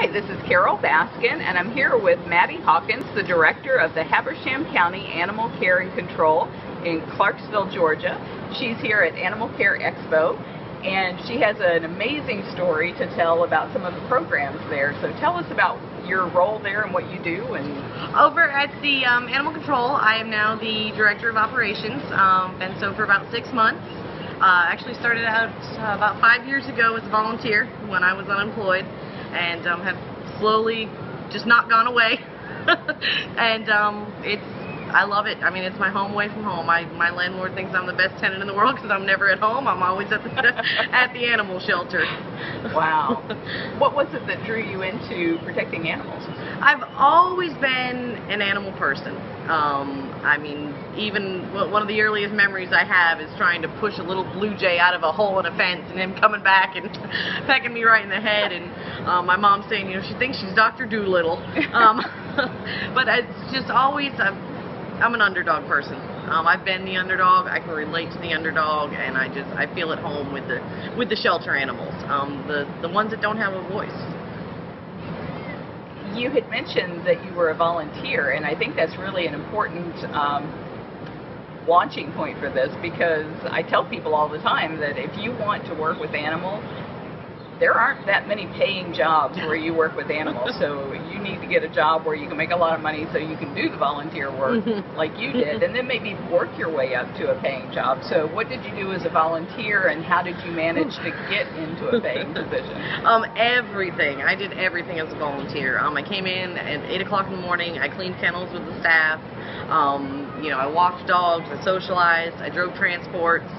Hi, this is Carole Baskin, and I'm here with Madi Hawkins, the director of the Habersham County Animal Care and Control in Clarksville, Georgia. She's here at Animal Care Expo, and she has an amazing story to tell about some of the programs there. So tell us about your role there and what you do. And over at the um, Animal Control, I am now the director of operations. Um, been so for about six months. Uh, actually started out uh, about five years ago as a volunteer when I was unemployed and um, have slowly just not gone away. and um, it's I love it. I mean, it's my home away from home. My my landlord thinks I'm the best tenant in the world because I'm never at home. I'm always at the at the animal shelter. Wow. what was it that drew you into protecting animals? I've always been an animal person. Um, I mean, even one of the earliest memories I have is trying to push a little blue jay out of a hole in a fence and him coming back and pecking me right in the head. And um, my mom saying, you know, she thinks she's Dr. Dolittle. Um, but it's just always, I've, I'm an underdog person. Um, I've been the underdog. I can relate to the underdog, and I just I feel at home with the with the shelter animals, um, the the ones that don't have a voice. You had mentioned that you were a volunteer, and I think that's really an important um, launching point for this because I tell people all the time that if you want to work with animals, there aren't that many paying jobs where you work with animals. So you need to get a job where you can make a lot of money so you can do the volunteer work mm-hmm. like you did, and then maybe work your way up to a paying job. So what did you do as a volunteer, and how did you manage to get into a paying position? Um, everything. I did everything as a volunteer. Um, I came in at 8 o'clock in the morning. I cleaned kennels with the staff. Um, you know, I walked dogs. I socialized. I drove transports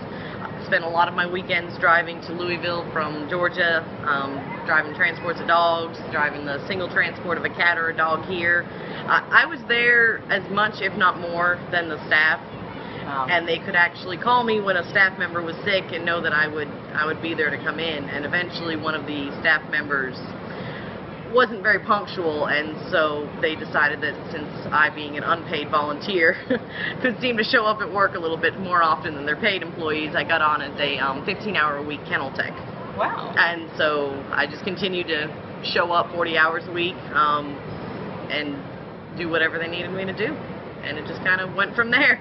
spent a lot of my weekends driving to Louisville from Georgia, um, driving transports of dogs, driving the single transport of a cat or a dog here. Uh, I was there as much, if not more, than the staff. Wow. And they could actually call me when a staff member was sick and know that I would I would be there to come in. And eventually, one of the staff members wasn't very punctual, and so they decided that since I, being an unpaid volunteer, could seem to show up at work a little bit more often than their paid employees, I got on as a 15-hour-a-week um, kennel tech. Wow. And so I just continued to show up 40 hours a week um, and do whatever they needed me to do. And it just kind of went from there.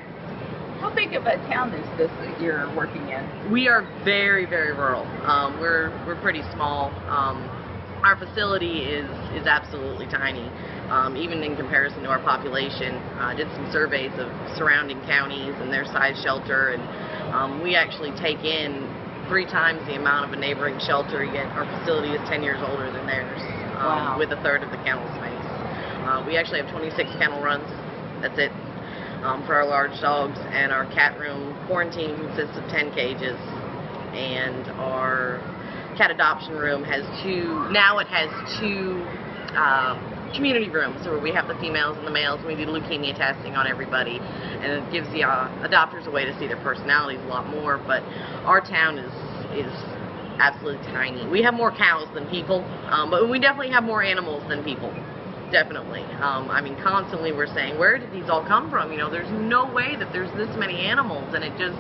How big of a town is this that you're working in? We are very, very rural. Um, we're we're pretty small. Um, our facility is, is absolutely tiny, um, even in comparison to our population. I uh, did some surveys of surrounding counties and their size shelter, and um, we actually take in three times the amount of a neighboring shelter, yet our facility is 10 years older than theirs, um, wow. with a third of the kennel space. Uh, we actually have 26 kennel runs, that's it, um, for our large dogs, and our cat room quarantine consists of 10 cages, and our cat adoption room has two, now it has two uh, community rooms where we have the females and the males and we do leukemia testing on everybody and it gives the uh, adopters a way to see their personalities a lot more but our town is is absolutely tiny. We have more cows than people um, but we definitely have more animals than people definitely. Um, I mean, constantly we're saying, where did these all come from? You know, there's no way that there's this many animals, and it just,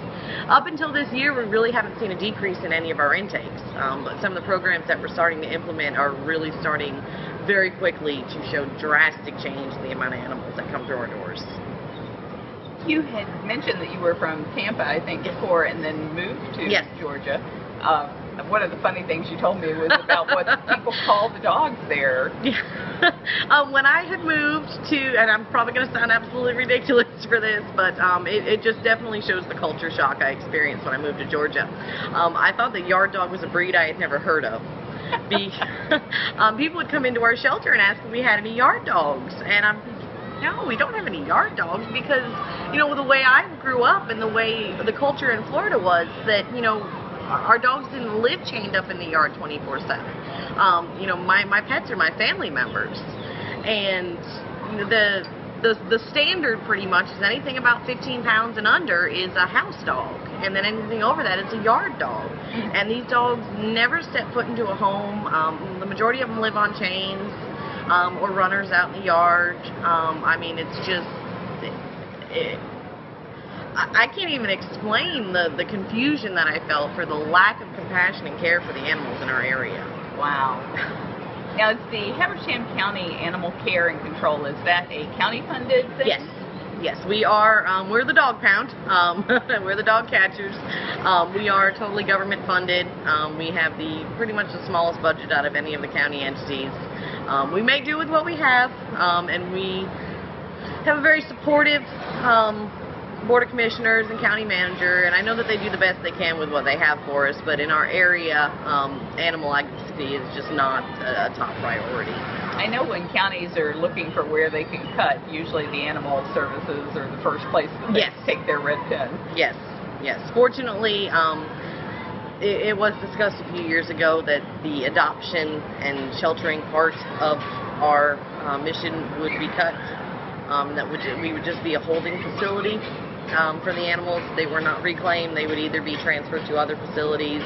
up until this year, we really haven't seen a decrease in any of our intakes. Um, but some of the programs that we're starting to implement are really starting very quickly to show drastic change in the amount of animals that come through our doors. You had mentioned that you were from Tampa, I think, before, and then moved to yes. Georgia. Um, one of the funny things you told me was about what people call the dogs there. Yeah. um, when I had moved to, and I'm probably going to sound absolutely ridiculous for this, but um, it, it, just definitely shows the culture shock I experienced when I moved to Georgia. Um, I thought the yard dog was a breed I had never heard of. Be, um, people would come into our shelter and ask if we had any yard dogs, and I'm no, we don't have any yard dogs because, you know, the way I grew up and the way the culture in Florida was that, you know, our dogs didn't live chained up in the yard 24/7. Um, you know, my my pets are my family members, and the the the standard pretty much is anything about 15 pounds and under is a house dog, and then anything over that is a yard dog. Mm-hmm. And these dogs never step foot into a home. Um, the majority of them live on chains um, or runners out in the yard. Um, I mean, it's just. It, it, I can't even explain the, the confusion that I felt for the lack of compassion and care for the animals in our area. Wow. Now, is the Habersham County Animal Care and Control, is that a county-funded thing? Yes. Yes, we are. Um, we're the dog pound. Um, we're the dog catchers. Um, we are totally government funded. Um, we have the pretty much the smallest budget out of any of the county entities. Um, we make do with what we have, um, and we have a very supportive um, board of commissioners and county manager. And I know that they do the best they can with what they have for us. But in our area, um, animal advocacy is just not a, a top priority. I know when counties are looking for where they can cut, usually the animal services are the first place that they Yes. take their red pen. Yes, yes. Fortunately, um, it, it was discussed a few years ago that the adoption and sheltering part of our uh, mission would be cut. Um, that would we would just be a holding facility um, for the animals. They were not reclaimed. They would either be transferred to other facilities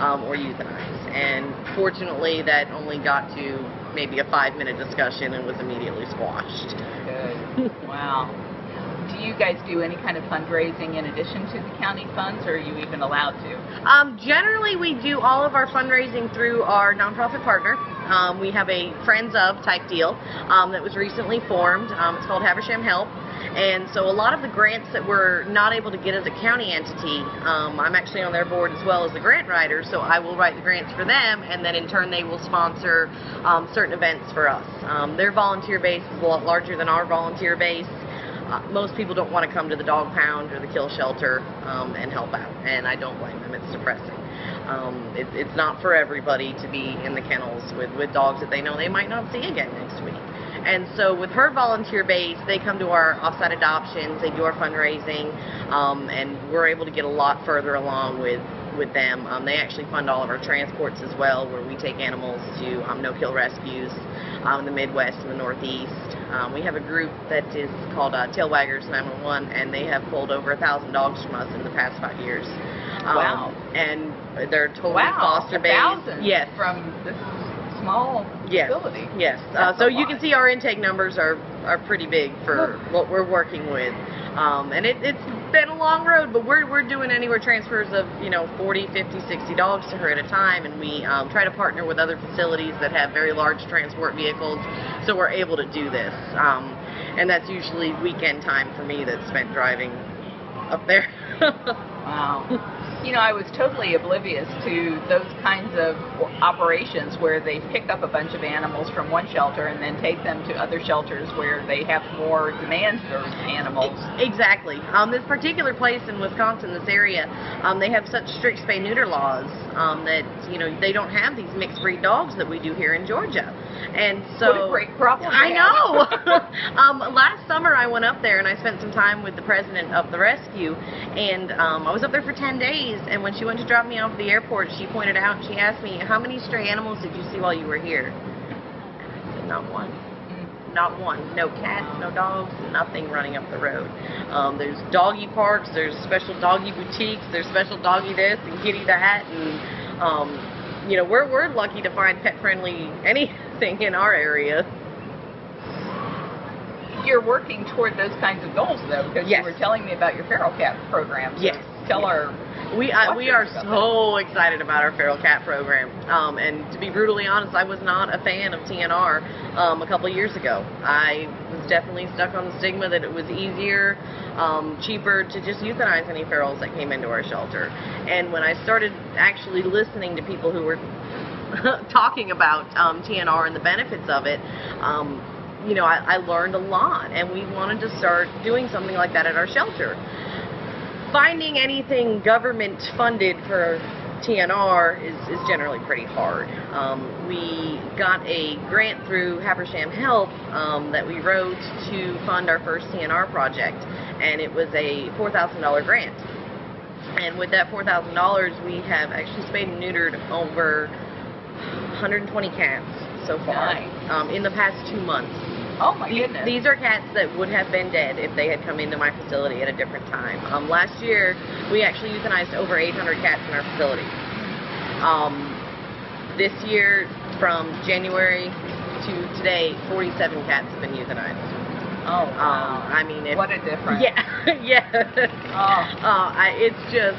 um, or euthanized. And fortunately, that only got to maybe a five-minute discussion and was immediately squashed. Good. wow. Do you guys do any kind of fundraising in addition to the county funds, or are you even allowed to? Um, generally, we do all of our fundraising through our nonprofit partner. Um, we have a Friends of type deal um, that was recently formed. Um, it's called Habersham Help. And so a lot of the grants that we're not able to get as a county entity, um, I'm actually on their board as well as the grant writer, so I will write the grants for them, and then in turn they will sponsor um, certain events for us. Um, their volunteer base is a lot larger than our volunteer base. Uh, most people don't want to come to the dog pound or the kill shelter um, and help out, and I don't blame them. It's depressing. Um, it, it's not for everybody to be in the kennels with, with dogs that they know they might not see again next week. And so with her volunteer base, they come to our offsite adoptions, they do our fundraising, um, and we're able to get a lot further along with with them. Um, they actually fund all of our transports as well, where we take animals to um, no-kill rescues um, in the Midwest and the Northeast. Um, we have a group that is called uh, Tailwaggers 911, and they have pulled over a thousand dogs from us in the past five years. Um, Wow. And they're totally wow, foster a based. thousand Yes. from this small Yes. facility. Yes. Uh, so you can see our intake numbers are are pretty big for Good. what we're working with. Um, and it, it's been a long road, but we're, we're doing anywhere transfers of, you know, 40, 50, 60 dogs to her at a time. And we um, try to partner with other facilities that have very large transport vehicles, so we're able to do this. Um, and that's usually weekend time for me that's spent driving up there. Wow. You know, I was totally oblivious to those kinds of operations where they pick up a bunch of animals from one shelter and then take them to other shelters where they have more demand for animals. Exactly. Um, this particular place in Wisconsin, this area, um, they have such strict spay neuter laws um, that you know they don't have these mixed breed dogs that we do here in Georgia. And so great problem I know. um, last summer I went up there and I spent some time with the president of the rescue, and um, I was up there for 10 days. And when she went to drop me off at the airport, she pointed out, she asked me, "How many stray animals did you see while you were here?" I said, "Not one." not one. No cats, no dogs, nothing running up the road. Um, there's doggy parks, there's special doggy boutiques, there's special doggy this and kitty that, and um, you know we're we're lucky to find pet friendly anything in our area. You're working toward those kinds of goals, though, because Yes. you were telling me about your feral cat program. Yes. Tell our We uh, we are so excited about our feral cat program. Um, and to be brutally honest, I was not a fan of TNR um, a couple years ago. I was definitely stuck on the stigma that it was easier, um, cheaper to just euthanize any ferals that came into our shelter. And when I started actually listening to people who were talking about um, TNR and the benefits of it, um, you know, I, I learned a lot, and we wanted to start doing something like that at our shelter finding anything government funded for TNR is, is generally pretty hard. Um, we got a grant through Habersham Help um, that we wrote to fund our first TNR project, and it was a $4,000 grant. And with that $4,000, we have actually spayed and neutered over 120 cats so far Nice. um, in the past two months. Oh my These, goodness. these are cats that would have been dead if they had come into my facility at a different time. Um, last year, we actually euthanized over 800 cats in our facility. Um, this year, from January to today, 47 cats have been euthanized. oh Um. I mean, what a difference. yeah, yeah. Oh. Uh, I, it's just,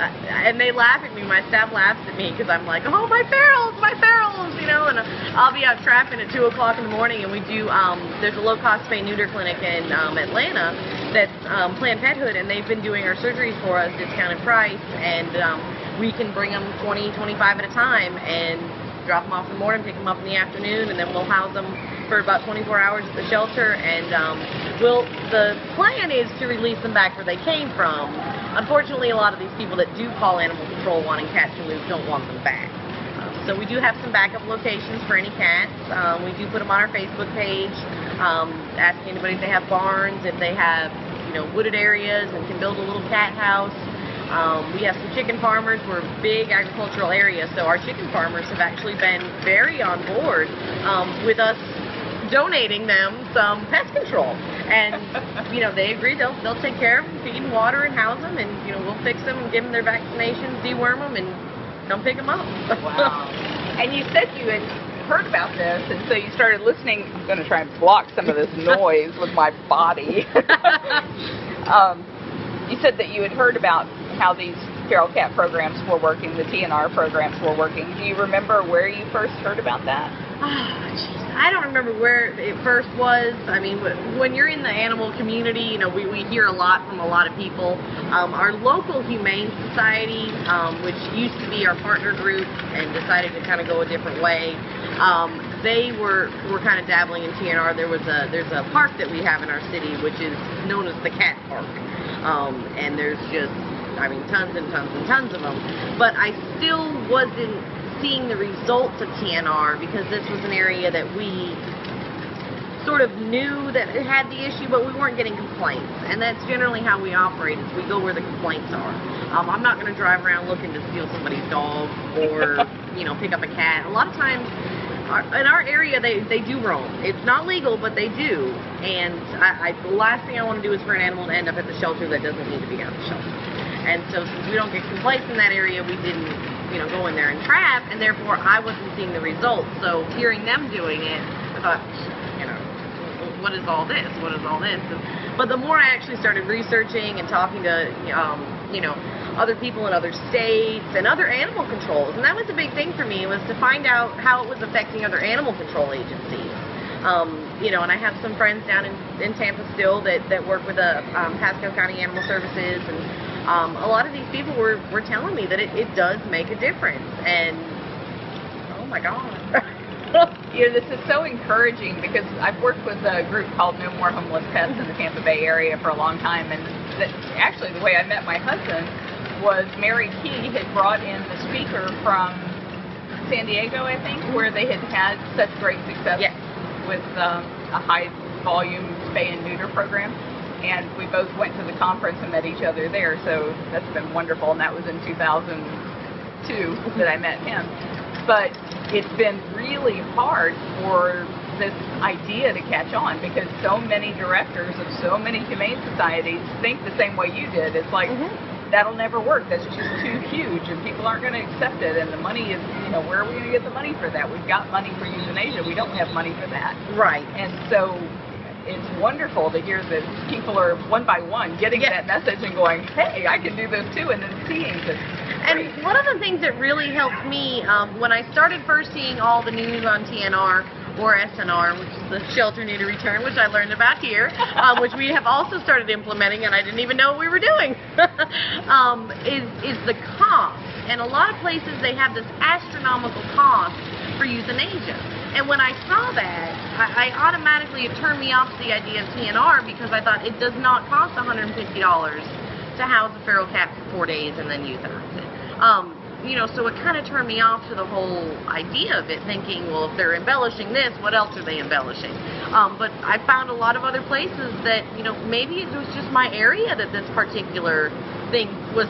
and they laugh at me. My staff laughs at me because I'm like, oh, my ferals, my ferals, you know. And I'll be out trapping at 2 o'clock in the morning, and we do, um, there's a low-cost spay-neuter clinic in um, Atlanta that's um, Planned Parenthood, and they've been doing our surgeries for us, discounted price, and um, we can bring them 20, 25 at a time, and drop them off in the morning, pick them up in the afternoon, and then we'll house them for about 24 hours at the shelter. And um, we'll, the plan is to release them back where they came from. Unfortunately, a lot of these people that do call animal control wanting cats removed don't want them back. Um, so we do have some backup locations for any cats. Um, we do put them on our Facebook page, um, ask anybody if they have barns, if they have you know wooded areas and can build a little cat house. Um, we have some chicken farmers. We're a big agricultural area, so our chicken farmers have actually been very on board um, with us donating them some pest control. And, you know, they agree they'll, they'll take care of them, feed and water and house them, and, you know, we'll fix them and give them their vaccinations, deworm them, and come pick them up. wow. And you said you had heard about this, and so you started listening. I'm going to try and block some of this noise with my body. um, you said that you had heard about how these feral cat programs were working, the TNR programs were working. Do you remember where you first heard about that? Oh, I don't remember where it first was. I mean, when you're in the animal community, you know, we, we hear a lot from a lot of people. Um, our local Humane Society, um, which used to be our partner group and decided to kind of go a different way, um, they were were kind of dabbling in TNR. There was a there's a park that we have in our city, which is known as the Cat Park, um, and there's just I mean, tons and tons and tons of them. But I still wasn't seeing the results of TNR because this was an area that we sort of knew that it had the issue, but we weren't getting complaints. And that's generally how we operate, is we go where the complaints are. Um, I'm not going to drive around looking to steal somebody's dog or, you know, pick up a cat. A lot of times, our, in our area, they, they do roam. It's not legal, but they do. And I, I, the last thing I want to do is for an animal to end up at the shelter that doesn't need to be at the shelter. And so since we don't get complaints in that area, we didn't, you know, go in there and trap, and therefore I wasn't seeing the results. So hearing them doing it, I thought, you know, what is all this? What is all this? And, but the more I actually started researching and talking to, um, you know, other people in other states and other animal controls, and that was a big thing for me was to find out how it was affecting other animal control agencies. Um, you know, and I have some friends down in, in Tampa still that, that work with the um, Pasco County Animal Services and um, a lot of these people were, were telling me that it, it does make a difference. And, oh my God. you know, this is so encouraging because I've worked with a group called No More Homeless Pets in the Tampa Bay area for a long time. And that, actually, the way I met my husband was Mary Key had brought in the speaker from San Diego, I think, where they had had such great success yes. with um, a high volume spay and neuter program and we both went to the conference and met each other there. So that's been wonderful, and that was in 2002 that I met him. But it's been really hard for this idea to catch on because so many directors of so many humane societies think the same way you did. It's like mm-hmm. that'll never work. That's just too huge, and people aren't going to accept it. And the money is, you know, where are we going to get the money for that? We've got money for euthanasia. We don't have money for that. Right. And so it's wonderful to hear that people are one by one getting that message and going, hey, I can do this too, and then seeing this. And one of the things that really helped me um, when I started first seeing all the news on TNR or SNR, which is the shelter need to return, which I learned about here, um, which we have also started implementing, and I didn't even know what we were doing, um, is is the cost. And a lot of places they have this astronomical cost for euthanasia. And when I saw that, I, I automatically, it turned me off to the idea of TNR because I thought it does not cost $150 to house a feral cat for four days and then euthanize it. Um, you know, so it kind of turned me off to the whole idea of it, thinking, well, if they're embellishing this, what else are they embellishing? Um, but I found a lot of other places that, you know, maybe it was just my area that this particular thing was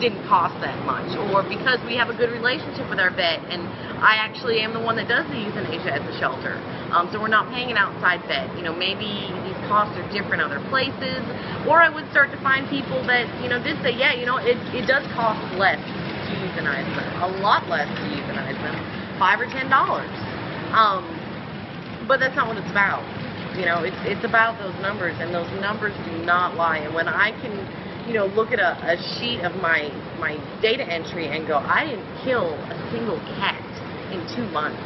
didn't cost that much, or because we have a good relationship with our vet, and I actually am the one that does the euthanasia at the shelter. Um, so we're not paying an outside vet. You know, maybe these costs are different other places, or I would start to find people that you know did say, yeah, you know, it it does cost less to euthanize them, a lot less to euthanize them, five or ten dollars. Um, but that's not what it's about. You know, it's it's about those numbers, and those numbers do not lie. And when I can you know, look at a, a sheet of my my data entry and go, I didn't kill a single cat in two months.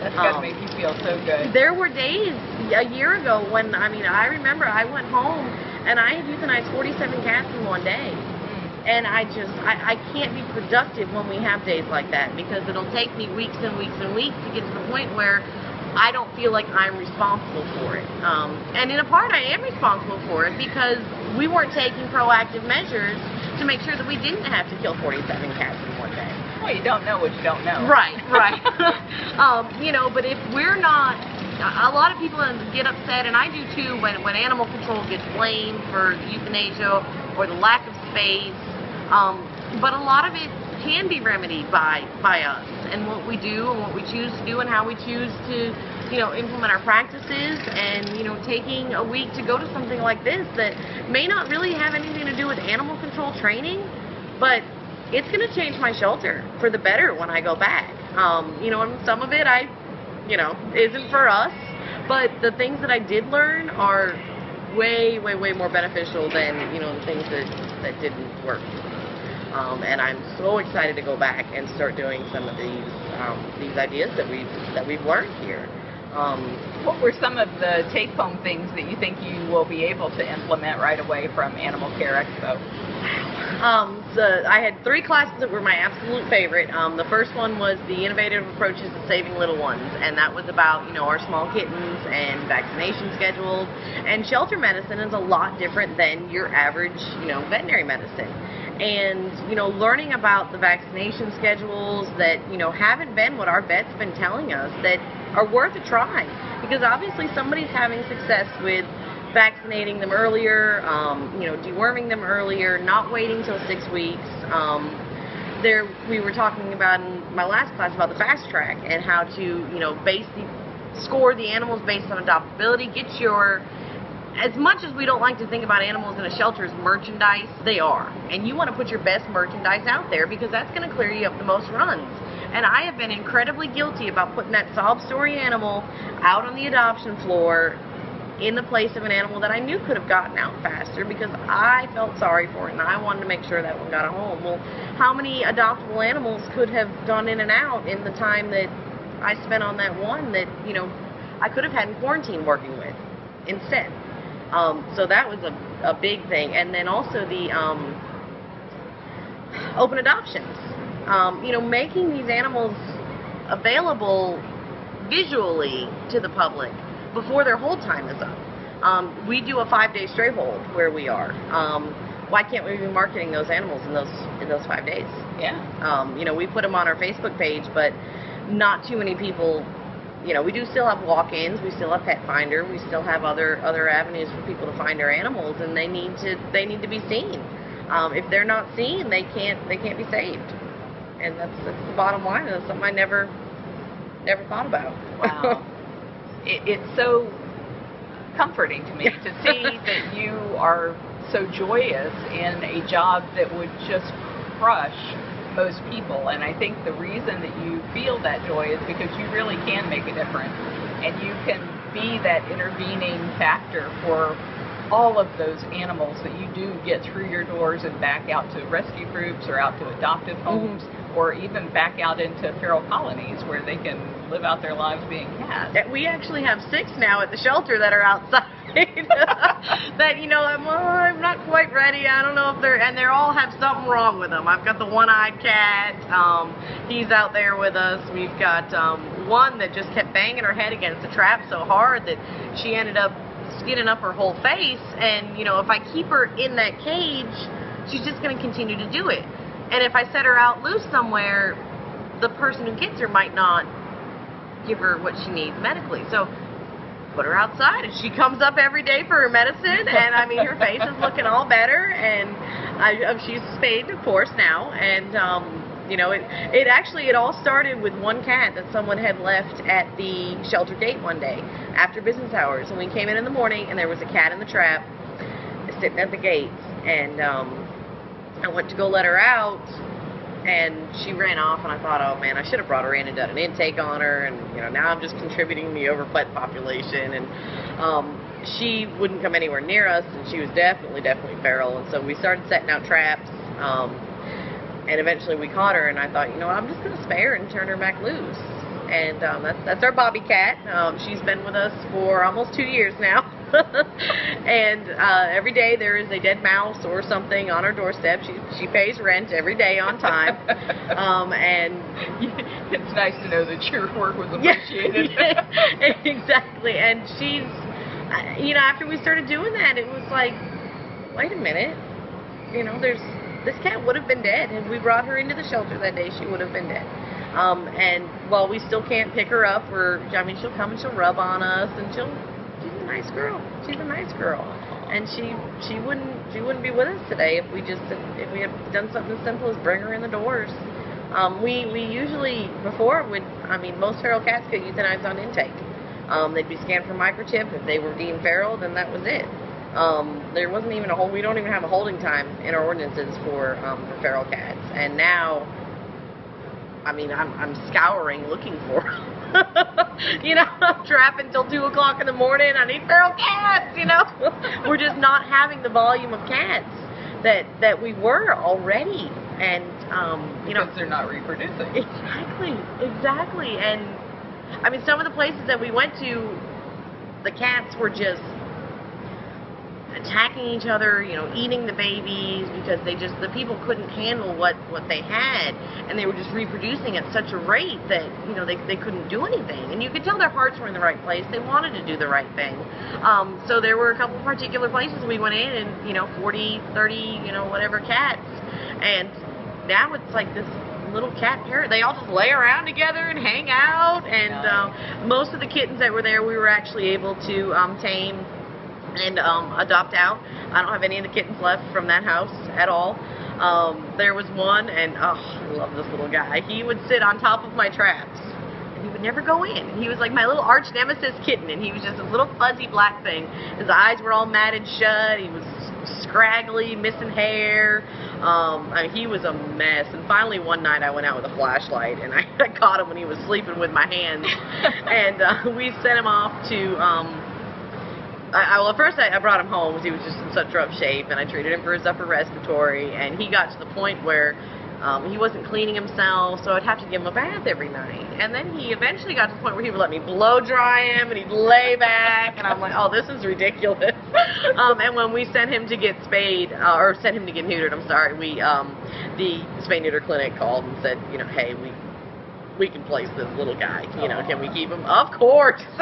That's got to Um, make you feel so good. There were days a year ago when I mean I remember I went home and I had euthanized 47 cats in one day. Mm. And I just, I, I can't be productive when we have days like that because it'll take me weeks and weeks and weeks to get to the point where I don't feel like I'm responsible for it. Um, and in a part, I am responsible for it because we weren't taking proactive measures to make sure that we didn't have to kill 47 cats in one day. Well, you don't know what you don't know. Right, right. um, you know, but if we're not, a lot of people get upset, and I do too, when, when animal control gets blamed for euthanasia or the lack of space. Um, but a lot of it can be remedied by by us and what we do and what we choose to do and how we choose to, you know, implement our practices and you know taking a week to go to something like this that may not really have anything to do with animal control training, but it's going to change my shelter for the better when I go back. Um, you know, and some of it I, you know, isn't for us, but the things that I did learn are way, way, way more beneficial than you know the things that that didn't work. Um, and I'm so excited to go back and start doing some of these um, these ideas that we've that we've learned here. Um, What were some of the take-home things that you think you will be able to implement right away from Animal Care Expo? The, I had three classes that were my absolute favorite. Um, the first one was the innovative approaches to saving little ones, and that was about you know our small kittens and vaccination schedules. And shelter medicine is a lot different than your average you know veterinary medicine. And you know learning about the vaccination schedules that you know haven't been what our vets been telling us that are worth a try because obviously somebody's having success with vaccinating them earlier, um, you know, deworming them earlier, not waiting till six weeks. Um, there, we were talking about in my last class about the fast track and how to, you know, base the, score the animals based on adoptability. Get your, as much as we don't like to think about animals in a shelter as merchandise, they are, and you want to put your best merchandise out there because that's going to clear you up the most runs. And I have been incredibly guilty about putting that sob story animal out on the adoption floor in the place of an animal that I knew could have gotten out faster because I felt sorry for it and I wanted to make sure that one got a home. Well, how many adoptable animals could have gone in and out in the time that I spent on that one that, you know, I could have had in quarantine working with instead? Um, so that was a, a big thing. And then also the um, open adoptions. Um, you know, making these animals available visually to the public before their hold time is up. Um, we do a five-day stray hold where we are. Um, why can't we be marketing those animals in those in those five days? Yeah. Um, you know, we put them on our Facebook page, but not too many people. You know, we do still have walk-ins. We still have Petfinder. We still have other other avenues for people to find our animals, and they need to they need to be seen. Um, if they're not seen, they can't they can't be saved. And that's that's the bottom line. That's something I never never thought about. Wow. it, it's so comforting to me to see that you are so joyous in a job that would just crush most people. And I think the reason that you feel that joy is because you really can make a difference and you can be that intervening factor for all of those animals that you do get through your doors and back out to rescue groups or out to adoptive homes or even back out into feral colonies where they can live out their lives being cats. We actually have six now at the shelter that are outside. that you know, I'm, well, I'm not quite ready. I don't know if they're, and they all have something wrong with them. I've got the one-eyed cat. Um, he's out there with us. We've got um, one that just kept banging her head against the trap so hard that she ended up skinning up her whole face. And you know, if I keep her in that cage, she's just going to continue to do it. And if I set her out loose somewhere, the person who gets her might not give her what she needs medically. So put her outside and she comes up every day for her medicine and I mean her face is looking all better and I, um, she's spayed of course now and um, you know it it actually it all started with one cat that someone had left at the shelter gate one day after business hours. And we came in in the morning and there was a cat in the trap sitting at the gate. and um, I went to go let her out and she ran off and I thought, oh man, I should have brought her in and done an intake on her. And you know, now I'm just contributing the overfed population. And um she wouldn't come anywhere near us and she was definitely, definitely feral. And so we started setting out traps um and eventually we caught her and I thought, you know, I'm just gonna spare her and turn her back loose. and um, that's that's our Bobby cat. Um, she's been with us for almost two years now. and uh, every day there is a dead mouse or something on her doorstep. She she pays rent every day on time, um, and it's nice to know that your work was appreciated. Yeah, exactly, and she's, uh, you know, after we started doing that, it was like, wait a minute, you know, there's this cat would have been dead. Had we brought her into the shelter that day, she would have been dead. Um, and while we still can't pick her up, we're, I mean, she'll come and she'll rub on us, and she'll, she's a nice girl. She's a nice girl, and she, she wouldn't, she wouldn't be with us today if we just, if we had done something as simple as bring her in the doors. Um, we, we usually, before, would, I mean, most feral cats get euthanized on intake. Um, they'd be scanned for microchip. If they were deemed feral, then that was it. Um, there wasn't even a whole. We don't even have a holding time in our ordinances for um, for feral cats. And now, I mean, I'm I'm scouring looking for. you know, I'm trapping till two o'clock in the morning. I need feral cats. You know, we're just not having the volume of cats that that we were already. And um, you know because know, they're not reproducing. Exactly, exactly. And I mean, some of the places that we went to, the cats were just attacking each other, you know, eating the babies because they just the people couldn't handle what what they had and they were just reproducing at such a rate that, you know, they they couldn't do anything. And you could tell their hearts were in the right place. They wanted to do the right thing. Um, so there were a couple of particular places we went in and, you know, 40, 30, you know, whatever cats. And now it's like this little cat parrot. They all just lay around together and hang out. And um, most of the kittens that were there, we were actually able to um, tame and um, adopt out. I don't have any of the kittens left from that house at all. Um, there was one, and oh, I love this little guy. He would sit on top of my traps, and he would never go in. He was like my little arch nemesis kitten, and he was just this little fuzzy black thing. His eyes were all matted shut. He was scraggly, missing hair. Um, I mean, he was a mess. And finally, one night, I went out with a flashlight, and I, I caught him when he was sleeping with my hands. and uh, we sent him off to. Um, I, well, at first I, I brought him home because he was just in such rough shape, and I treated him for his upper respiratory, and he got to the point where um, he wasn't cleaning himself, so I'd have to give him a bath every night. And then he eventually got to the point where he would let me blow dry him, and he'd lay back, and I'm like, oh, this is ridiculous. um, and when we sent him to get spayed, uh, or sent him to get neutered, I'm sorry, we um, the spay neuter clinic called and said, you know, hey, we we can place this little guy. You know, can we keep him? Of course.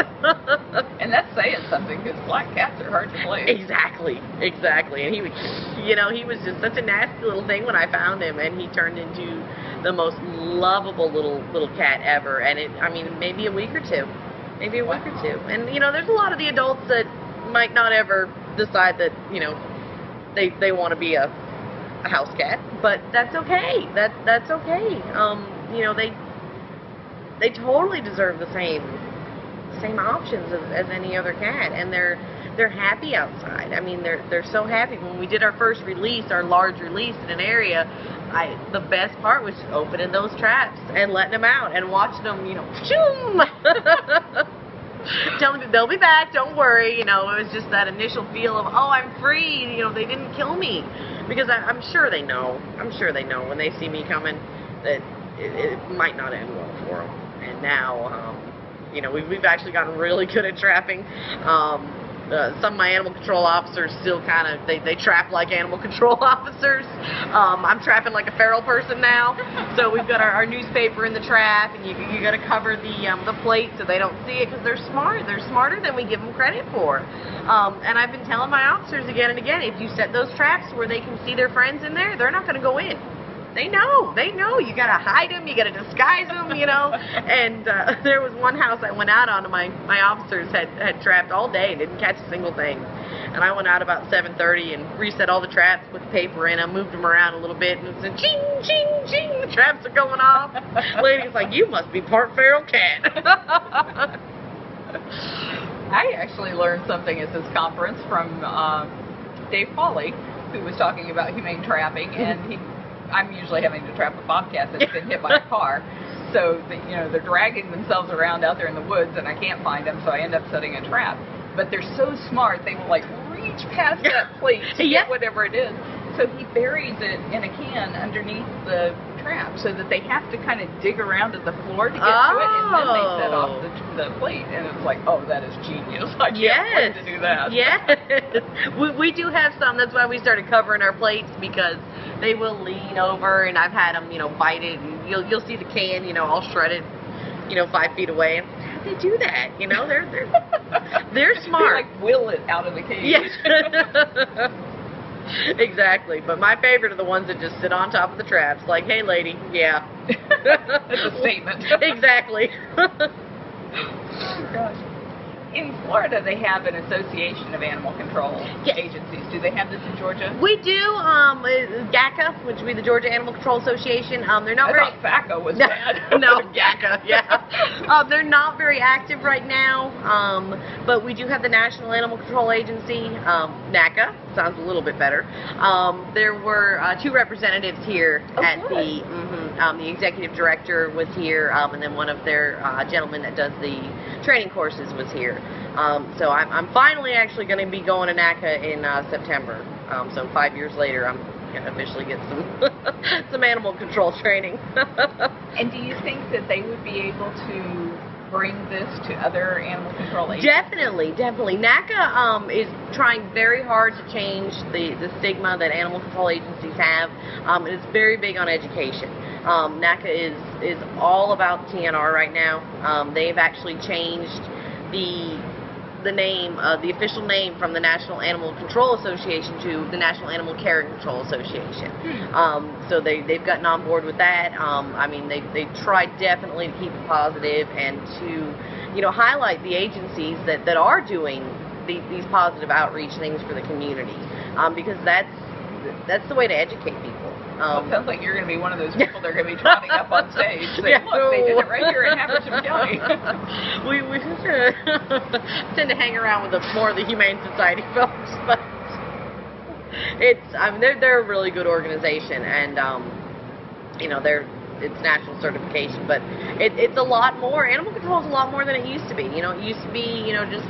and that's saying something because black cats are hard to place. Exactly, exactly. And he would, you know, he was just such a nasty little thing when I found him, and he turned into the most lovable little little cat ever. And it, I mean, maybe a week or two, maybe a week or two. And you know, there's a lot of the adults that might not ever decide that you know they they want to be a, a house cat, but that's okay. That that's okay. Um, you know, they they totally deserve the same same options as, as any other cat, and they're they're happy outside. I mean, they're they're so happy. When we did our first release, our large release in an area, I the best part was opening those traps and letting them out and watching them, you know, shoom. Them they'll be back. Don't worry. You know, it was just that initial feel of, oh, I'm free. You know, they didn't kill me because I, I'm sure they know. I'm sure they know when they see me coming that it, it might not end well for them and now, um, you know, we've, we've actually gotten really good at trapping. Um, uh, some of my animal control officers still kind of they, they trap like animal control officers. Um, I'm trapping like a feral person now. So we've got our, our newspaper in the trap, and you you got to cover the um, the plate so they don't see it because they're smart. They're smarter than we give them credit for. Um, and I've been telling my officers again and again, if you set those traps where they can see their friends in there, they're not going to go in they know. They know. You gotta hide them. You gotta disguise them. You know. and uh, there was one house I went out on. My my officers had had trapped all day and didn't catch a single thing. And I went out about 7:30 and reset all the traps, put the paper in them, moved them around a little bit, and it said ching ching ching. The traps are going off. Lady's like, you must be part feral cat. I actually learned something at this conference from uh, Dave Foley, who was talking about humane trapping, and he I'm usually having to trap a bobcat that's been hit by a car. So, the, you know, they're dragging themselves around out there in the woods and I can't find them, so I end up setting a trap. But they're so smart, they will like reach past that plate to yep. get whatever it is. So he buries it in a can underneath the trap, so that they have to kind of dig around at the floor to get to it, and then they set off Oh. the, the plate. And it's like, oh, that is genius. I can't Yes. wait to do that. Yes. we, we do have some. That's why we started covering our plates because they will lean over, and I've had them, you know, bite it, and you'll you'll see the can, you know, all shredded, you know, five feet away. They do that? You know, they're they're they're They, smart. like will it out of the cage. Yes. exactly. But my favorite are the ones that just sit on top of the traps, like, "Hey, lady, yeah." It's a statement. exactly. Oh, gosh. In Florida, they have an association of animal control Yes. agencies. Do they have this in Georgia? we do um, uh, GACA, which would be the Georgia Animal Control Association. Um, they're not I very thought FACA was no, bad. no, GACA, yeah. Um, they're not very active right now, um, but we do have the National Animal Control Agency, um, NACA. Sounds a little bit better. Um, there were uh, two representatives here Oh, at good. the. mhm, um, the executive director was here, um, and then one of their uh, gentlemen that does the training courses was here. Um, so I'm, I'm finally actually going to be going to NACA in uh, September. Um, so five years later, I'm going to officially get some some animal control training. And do you think that they would be able to bring this to other animal control agencies? Definitely, definitely. NACA um, is trying very hard to change the, the stigma that animal control agencies have, um, and it's very big on education. Um, NACA is is all about TNR right now. Um, they've actually changed the the name, uh, the official name from the National Animal Control Association to the National Animal Care and Control Association. Hmm. Um, so they, they've gotten on board with that. Um, I mean, they, they tried definitely to keep it positive and to, you know, highlight the agencies that, that are doing the, these positive outreach things for the community. Um, because that's, that's the way to educate people. Well, it Um, sounds like you're going to be one of those people that are going to be trotting up on stage saying, Yeah, look, they did it right here in Habersham County. we we tend to hang around with the more of the Humane Society folks, but it's I mean they're they're a really good organization and um, you know they're it's national certification, but it, it's a lot more. Animal control is a lot more than it used to be. You know, it used to be you know just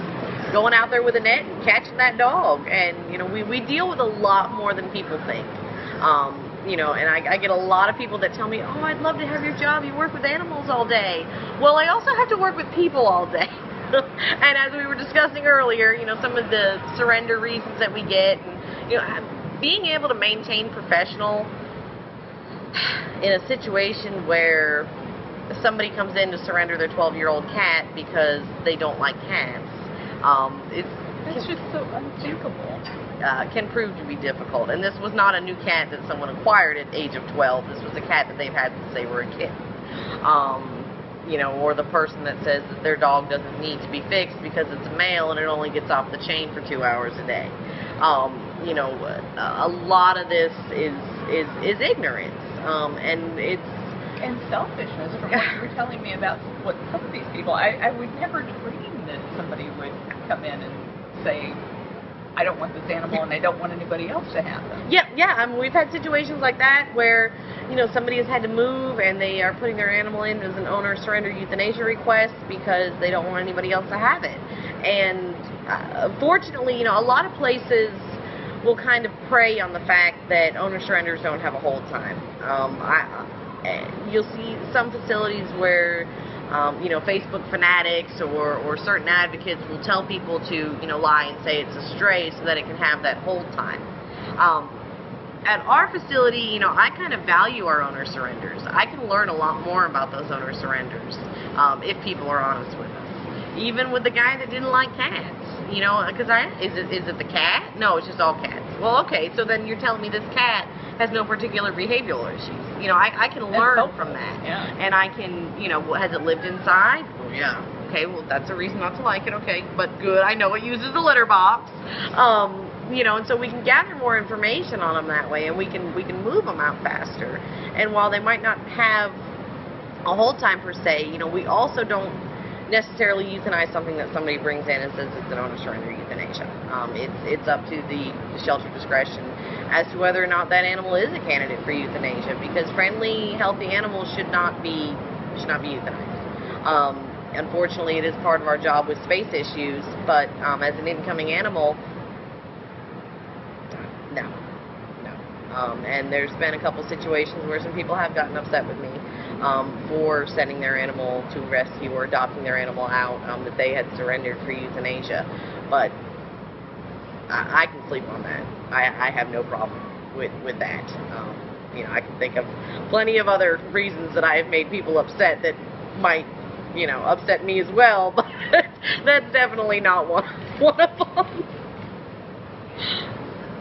going out there with a net and catching that dog, and you know we we deal with a lot more than people think. Um, you know, and I, I get a lot of people that tell me, "Oh, I'd love to have your job. You work with animals all day." Well, I also have to work with people all day. and as we were discussing earlier, you know, some of the surrender reasons that we get, and you know, being able to maintain professional in a situation where somebody comes in to surrender their 12-year-old cat because they don't like cats, um, it's That's just so unthinkable. Uh, can prove to be difficult. And this was not a new cat that someone acquired at age of 12. This was a cat that they've had since they were a kid. Um, you know, or the person that says that their dog doesn't need to be fixed because it's a male and it only gets off the chain for two hours a day. Um, you know, a, lot of this is is is ignorance, um, and it's And selfishness, from what you were telling me about what some of these people, I, I would never dream that somebody would come in and say, I don't want this animal and I don't want anybody else to have them. Yeah, yeah. I mean, we've had situations like that where, you know, somebody has had to move and they are putting their animal in as an owner surrender euthanasia request because they don't want anybody else to have it. And uh, fortunately, you know, a lot of places will kind of prey on the fact that owner surrenders don't have a hold time. Um, I, uh, you'll see some facilities where um, you know, Facebook fanatics or, or certain advocates will tell people to, you know, lie and say it's a stray so that it can have that hold time. Um, at our facility, you know, I kind of value our owner surrenders. I can learn a lot more about those owner surrenders um, if people are honest with us. Even with the guy that didn't like cats, you know, because I is it is it the cat? No, it's just all cats. Well, okay, so then you're telling me this cat has no particular behavioral issues. You know, I, I can learn from that, Yeah. and I can, you know, has it lived inside? Well, yeah. Okay, well that's a reason not to like it. Okay, but good. I know it uses a litter box. Um, you know, and so we can gather more information on them that way, and we can we can move them out faster. And while they might not have a hold time per se, you know, we also don't necessarily euthanize something that somebody brings in and says it's an owner surrender euthanasia. Um, it's it's up to the, the shelter discretion as to whether or not that animal is a candidate for euthanasia, because friendly, healthy animals should not be should not be euthanized. Um, unfortunately, it is part of our job with space issues, but um, as an incoming animal, no, no. Um, and there's been a couple situations where some people have gotten upset with me um, for sending their animal to rescue or adopting their animal out um, that they had surrendered for euthanasia. But I, I can sleep on that. I, I have no problem with with that. Um, you know, I can think of plenty of other reasons that I have made people upset that might, you know, upset me as well. But that's definitely not one one of them.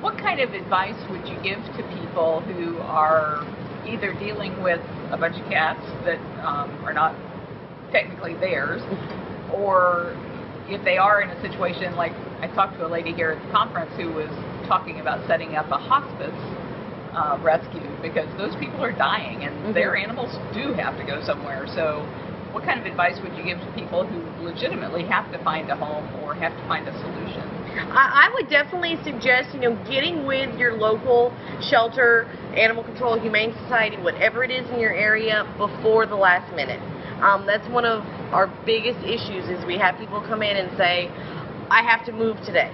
What kind of advice would you give to people who are either dealing with a bunch of cats that um, are not technically theirs, or if they are in a situation like I talked to a lady here at the conference who was talking about setting up a hospice uh, rescue because those people are dying and Mhm. their animals do have to go somewhere. So, what kind of advice would you give to people who legitimately have to find a home or have to find a solution? I, I would definitely suggest, you know, getting with your local shelter, animal control, humane society, whatever it is in your area before the last minute. Um, that's one of our biggest issues is we have people come in and say, I have to move today.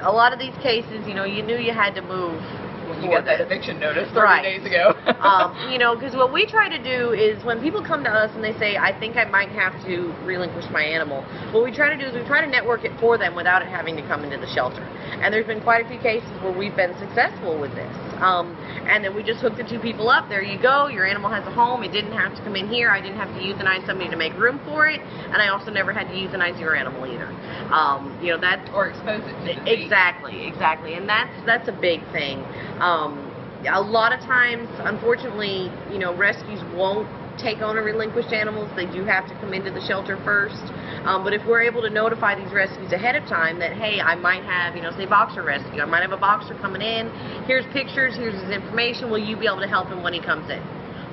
A lot of these cases, you know, you knew you had to move When you got that eviction notice 30 Right. days ago. um, you know, because what we try to do is when people come to us and they say, I think I might have to relinquish my animal, what we try to do is we try to network it for them without it having to come into the shelter. And there's been quite a few cases where we've been successful with this. Um, and then we just hook the two people up. There you go. Your animal has a home. It didn't have to come in here. I didn't have to euthanize somebody to make room for it. And I also never had to euthanize your animal either. Um, you know, that's or expose it. Exactly, exactly, and that's that's a big thing. Um, a lot of times, unfortunately, you know, rescues won't take on a relinquished animals. They do have to come into the shelter first. Um, but if we're able to notify these rescues ahead of time that, hey, I might have, you know, say boxer rescue, I might have a boxer coming in. Here's pictures. Here's his information. Will you be able to help him when he comes in?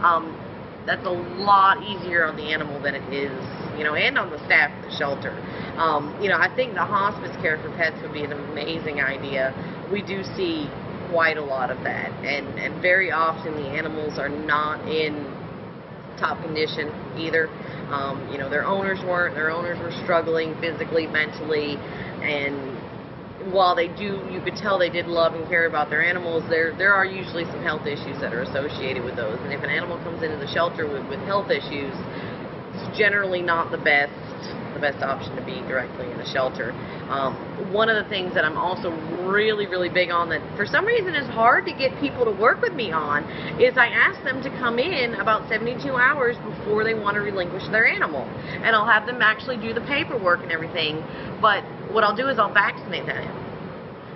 Um, that's a lot easier on the animal than it is, you know, and on the staff at the shelter. Um, you know, I think the hospice care for pets would be an amazing idea. We do see quite a lot of that, and and very often the animals are not in top condition either. Um, you know, their owners weren't. Their owners were struggling physically, mentally, and while they do, you could tell they did love and care about their animals. There, there are usually some health issues that are associated with those. And if an animal comes into the shelter with, with health issues, it's generally not the best, best option to be directly in the shelter. Um, one of the things that I'm also really, really big on that for some reason is hard to get people to work with me on is I ask them to come in about 72 hours before they want to relinquish their animal. And I'll have them actually do the paperwork and everything. But what I'll do is I'll vaccinate that animal.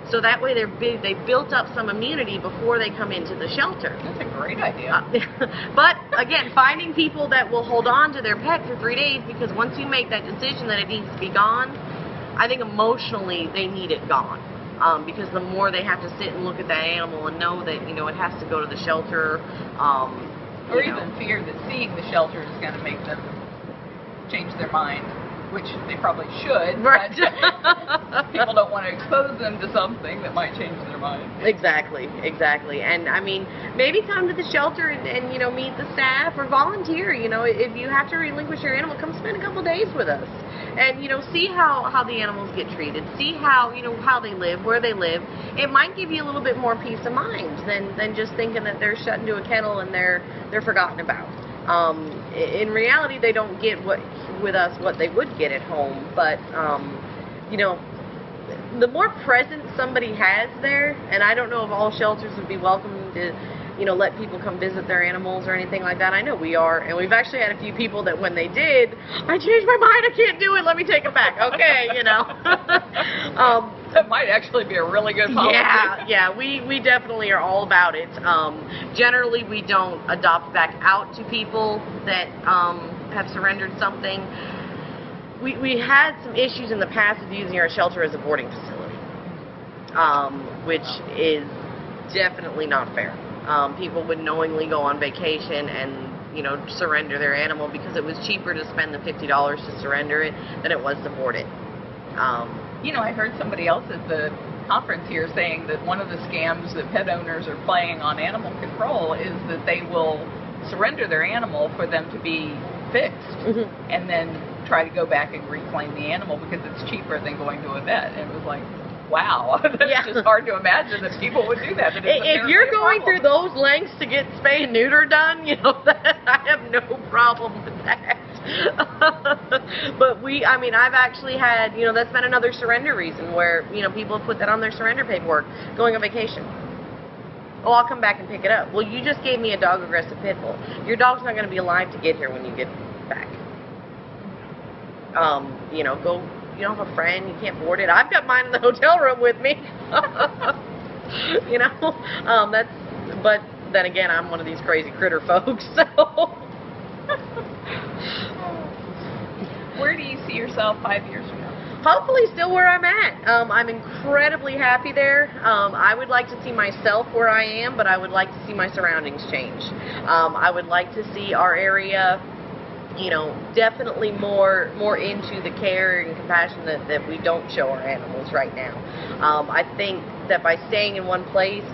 So that way they're big, they've built up some immunity before they come into the shelter. That's a great idea. Uh, but again, finding people that will hold on to their pet for three days because once you make that decision that it needs to be gone, I think emotionally they need it gone. Um, because the more they have to sit and look at that animal and know that you know it has to go to the shelter, um, or you know. even fear that seeing the shelter is going to make them change their mind, which they probably should. Right. But people don't want to expose them to something that might change their mind. Exactly, exactly. And I mean, maybe come to the shelter and, and you know meet the staff or volunteer. You know, if you have to relinquish your animal, come spend a couple days with us, and you know see how how the animals get treated, see how you know how they live, where they live. It might give you a little bit more peace of mind than than just thinking that they're shut into a kennel and they're they're forgotten about. Um, in reality, they don't get what with us what they would get at home, but um, you know the more presence somebody has there, and I don't know if all shelters would be welcome to, you know, let people come visit their animals or anything like that. I know we are, and we've actually had a few people that when they did, I changed my mind, I can't do it, let me take it back. Okay, you know. um, That might actually be a really good policy. yeah, yeah, we, we definitely are all about it. Um, generally, we don't adopt back out to people that um, have surrendered something. We, we had some issues in the past with using our shelter as a boarding facility, um, which is definitely not fair. Um, people would knowingly go on vacation and you know surrender their animal because it was cheaper to spend the fifty dollars to surrender it than it was to board it. Um, You know, I heard somebody else at the conference here saying that one of the scams that pet owners are playing on animal control is that they will surrender their animal for them to be fixed mhm. and then try to go back and reclaim the animal because it's cheaper than going to a vet. And it was like, wow, that's Yeah. just hard to imagine that people would do that. If you're going through those lengths to get spay and neuter done, you know, that, I have no problem with that. but we, I mean, I've actually had, you know, that's been another surrender reason where, you know, people have put that on their surrender paperwork, going on vacation. Oh, I'll come back and pick it up. Well, you just gave me a dog aggressive pit bull. Your dog's not going to be alive to get here when you get back. Um, you know, go. You don't have a friend. You can't board it. I've got mine in the hotel room with me. you know, um, that's. But then again, I'm one of these crazy critter folks. So. Where do you see yourself five years from now? hopefully still where I'm at. Um, I'm incredibly happy there. Um, I would like to see myself where I am, but I would like to see my surroundings change. Um, I would like to see our area, you know, definitely more more into the care and compassion that, that we don't show our animals right now. Um, I think that by staying in one place,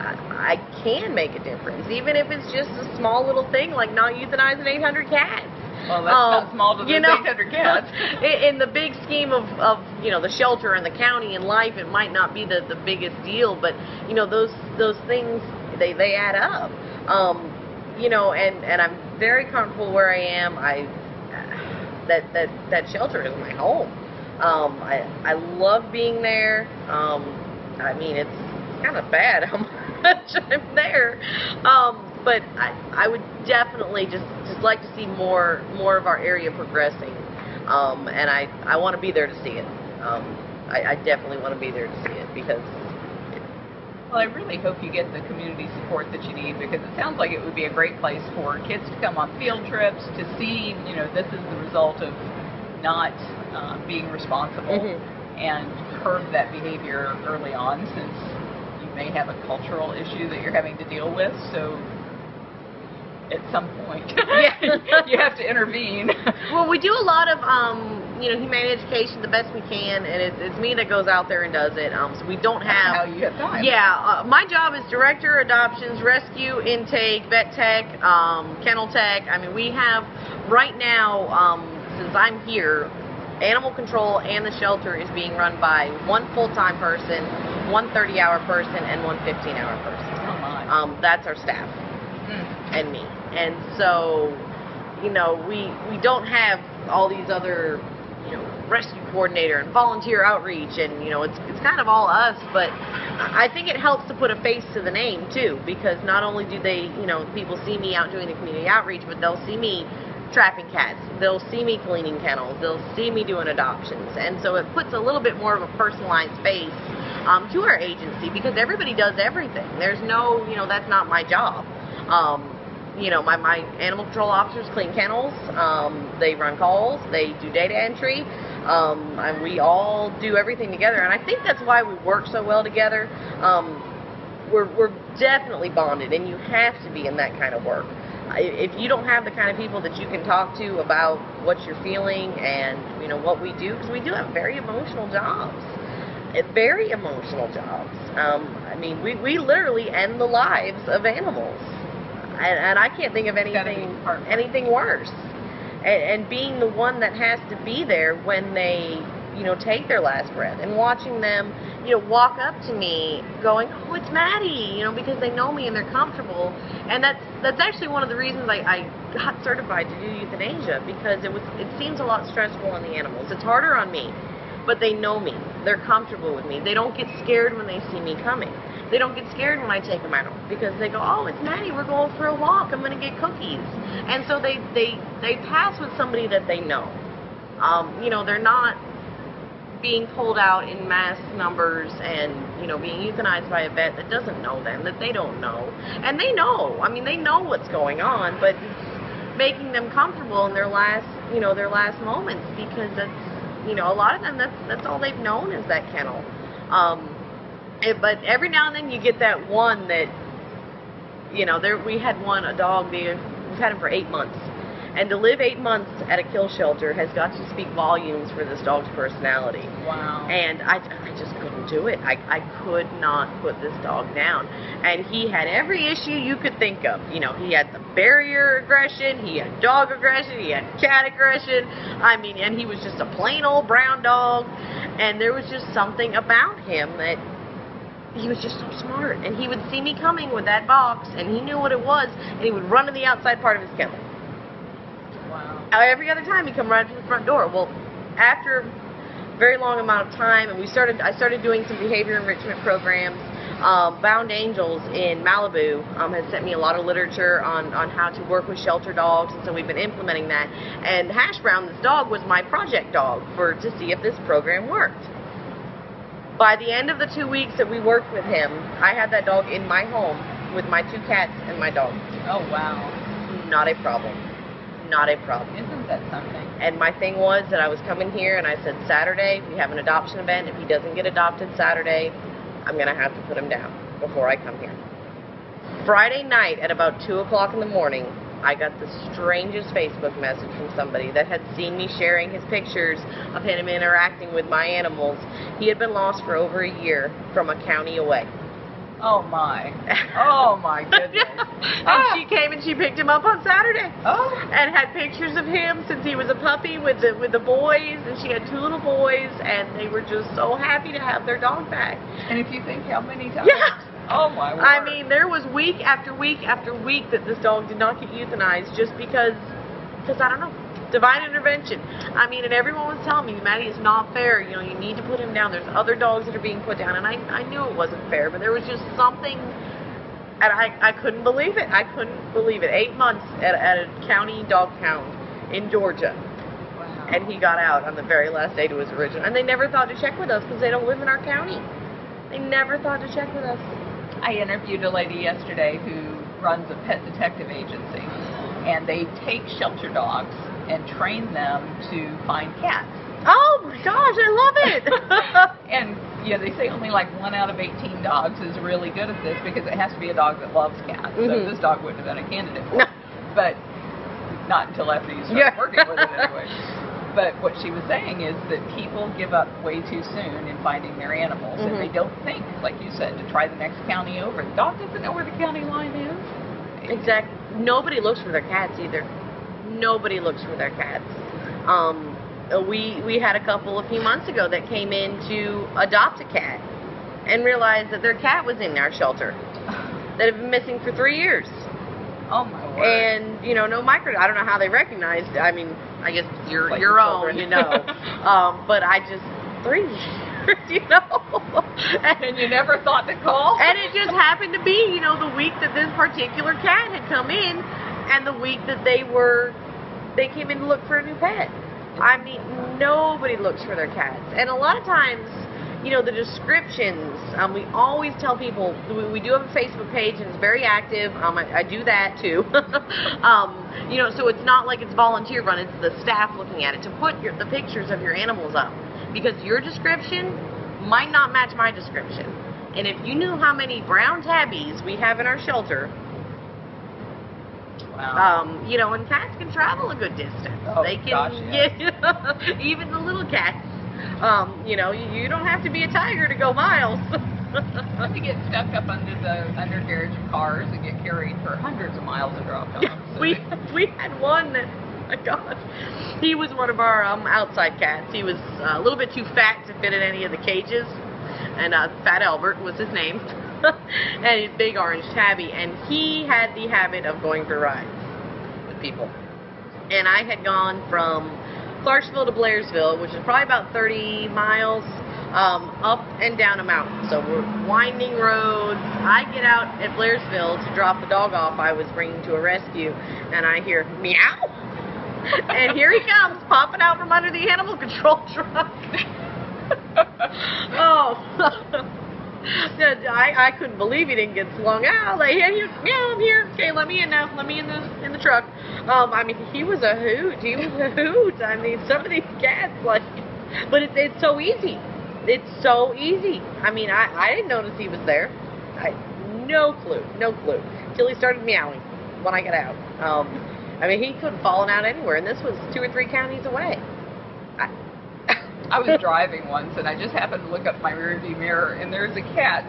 I, I can make a difference, even if it's just a small little thing like not euthanizing 800 cats. Well, that's Um, not small to you know, 800 cats. in in the big scheme of, of you know the shelter and the county and life, it might not be the, the biggest deal, but you know those those things they they add up. Um, you know, and and I'm very comfortable where I am. I that that that shelter is my home. Um, I I love being there. Um, I mean, it's kind of bad how much I'm there. Um, but I, I would definitely just, just like to see more more of our area progressing, um, and I, I want to be there to see it. Um, I, I definitely want to be there to see it because Well, I really hope you get the community support that you need because it sounds like it would be a great place for kids to come on field trips to see, you know, this is the result of not uh, being responsible Mhm. and curb that behavior early on since you may have a cultural issue that you're having to deal with. So at some point, Yeah. you have to intervene. well, we do a lot of um, you know humane education the best we can, and it's, it's me that goes out there and does it. Um, so we don't have how you have time. Yeah, uh, my job is director adoptions, rescue, intake, vet tech, um, kennel tech. I mean, we have right now, um, since I'm here, animal control and the shelter is being run by one full-time person, one 30-hour person, and one 15-hour person. Oh my. Um, that's our staff Mm. and me. And so, you know, we we don't have all these other, rescue coordinator and volunteer outreach, and you know, it's it's kind of all us. But I think it helps to put a face to the name too, because not only do they, you know, people see me out doing the community outreach, but they'll see me trapping cats. They'll see me cleaning kennels. They'll see me doing adoptions, and so it puts a little bit more of a personalized face um, to our agency because everybody does everything. There's no, you know, that's not my job. Um, you know, my, my animal control officers clean kennels. Um, they run calls. They do data entry. Um, and we all do everything together. And I think that's why we work so well together. Um, we're, we're definitely bonded, and you have to be in that kind of work. If you don't have the kind of people that you can talk to about what you're feeling and you know what we do, because we do have very emotional jobs, Eh, very emotional jobs. Um, I mean, we, we literally end the lives of animals, and, and I can't think of anything anything worse. And, and being the one that has to be there when they, you know, take their last breath, and watching them, you know, walk up to me, going, "Oh, it's Madi," you know, because they know me and they're comfortable. And that's that's actually one of the reasons I, I got certified to do euthanasia because it was it seems a lot stressful on the animals. It's harder on me, but they know me. They're comfortable with me. They don't get scared when they see me coming. They don't get scared when I take them out because they go, "Oh, it's Madi. We're going for a walk. I'm going to get cookies." And so they they they pass with somebody that they know. Um, you know, they're not being pulled out in mass numbers and you know being euthanized by a vet that doesn't know them that they don't know and they know i mean they know what's going on but making them comfortable in their last you know their last moments because that's you know a lot of them that's that's all they've known is that kennel um it, but every now and then you get that one that you know there we had one a dog we we've had him for eight months and to live eight months at a kill shelter has got to speak volumes for this dog's personality Wow. and I, I just couldn't do it. I, I could not put this dog down. And he had every issue you could think of. You know, he had the barrier aggression, he had dog aggression, he had cat aggression. I mean, and he was just a plain old brown dog. And there was just something about him that he was just so smart. And he would see me coming with that box, and he knew what it was, and he would run to the outside part of his kennel. Wow. Uh, Every other time, he'd come right to the front door. Well, after a very long amount of time, and we started, I started doing some behavior enrichment programs. Um, Bound Angels in Malibu um, has sent me a lot of literature on, on how to work with shelter dogs, and so we've been implementing that. And Hash Brown, this dog, was my project dog for to see if this program worked. By the end of the two weeks that we worked with him, I had that dog in my home with my two cats and my dog. Oh wow. Not a problem. Not a problem. Isn't that something? And my thing was that I was coming here and I said, Saturday, we have an adoption event. If he doesn't get adopted Saturday, I'm going to have to put him down before I come here. Friday night at about 2 o'clock in the morning, I got the strangest Facebook message from somebody that had seen me sharing his pictures of him interacting with my animals. He had been lost for over a year from a county away. Oh my. Oh my goodness. and she came and she picked him up on Saturday. Oh. and had pictures of him since he was a puppy with the with the boys and she had two little boys and they were just so happy to have their dog back. And if you think how many times. Yeah. Oh my word. I mean, there was week after week after week that this dog did not get euthanized just because because I don't know. Divine intervention. I mean, and everyone was telling me, Madi, it's not fair. You know, you need to put him down. There's other dogs that are being put down, and I, I knew it wasn't fair, but there was just something, and I, I couldn't believe it. I couldn't believe it. Eight months at, at a county dog pound in Georgia, Wow. and he got out on the very last day to his original. And they never thought to check with us because they don't live in our county. They never thought to check with us. I interviewed a lady yesterday who runs a pet detective agency, and they take shelter dogs and train them to find cats. Oh my gosh, I love it. and yeah, they say only like one out of 18 dogs is really good at this because it has to be a dog that loves cats. So Mhm. this dog wouldn't have been a candidate. For No. But not until after you start Yeah. working with it anyway. But what she was saying is that people give up way too soon in finding their animals, and Mhm. they don't think, like you said, to try the next county over. The dog doesn't know where the county line is. Exactly. Nobody looks for their cats either. Nobody looks for their cats. Um, uh, we we had a couple a few months ago that came in to adopt a cat and realized that their cat was in our shelter that had been missing for three years. Oh my word! And you know, no micro. I don't know how they recognized. I mean, I guess your Like your own, you know. um, but I just three you know. and you never thought to call? And it just happened to be, you know, the week that this particular cat had come in, and the week that they were, they came in to look for a new pet. I mean, nobody looks for their cats, and a lot of times, you know, the descriptions. Um, we always tell people we, we do have a Facebook page, and it's very active. Um, I, I do that too. um, you know, so it's not like it's volunteer run; it's the staff looking at it to put your, the pictures of your animals up, because your description might not match my description. And if you knew how many brown tabbies we have in our shelter, wow. um, you know, and cats can travel a good distance. Oh, they can, gosh, yeah. yeah, even the little cats. Um, you know, you, you don't have to be a tiger to go miles. to get stuck up under the undercarriage of cars and get carried for hundreds of miles and dropped off. Yeah, So we they- we had one that, my God, he was one of our um, outside cats. He was uh, a little bit too fat to fit in any of the cages, and uh, Fat Albert was his name, and his big orange tabby, and he had the habit of going for rides with people. And I had gone from Clarkesville to Blairsville, which is probably about 30 miles, um, up and down a mountain. So we're winding roads. I get out at Blairsville to drop the dog off I was bringing to a rescue, and I hear meow. and here he comes, popping out from under the animal control truck. oh. I, I couldn't believe he didn't get slung out. Like, yeah, he, yeah, I'm here. Okay, let me in now. Let me in the in the truck. Um, I mean, he was a hoot. He was a hoot. I mean, some of these cats, like, but it's it's so easy. It's so easy. I mean, I I didn't notice he was there. I no clue, no clue till he started meowing when I got out. Um, I mean, he could have fallen out anywhere, and this was two or three counties away. I, I was driving once and I just happened to look up my rearview mirror and there's a cat